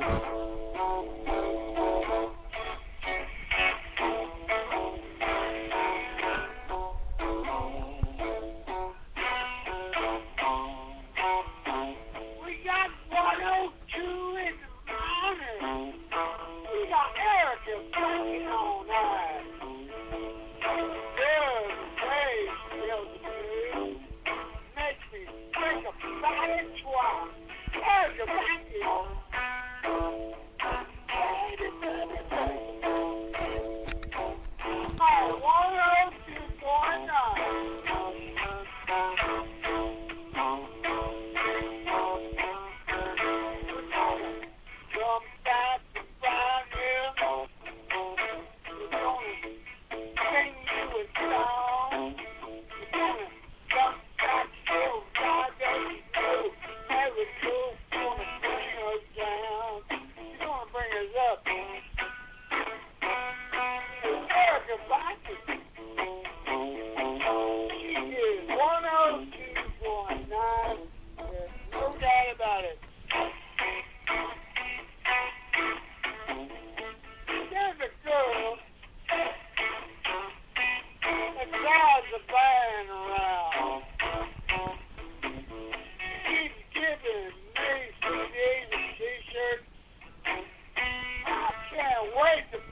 Thank you.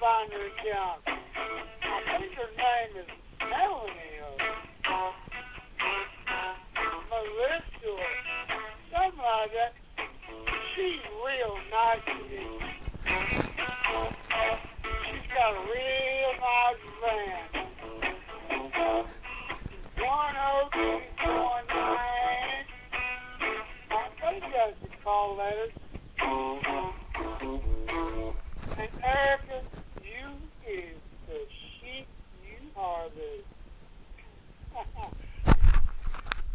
On your account. I think her name is Melanie or Melissa something like that. She's real nice to me. She's got a real nice van. 10319. I think that's the call letters. And every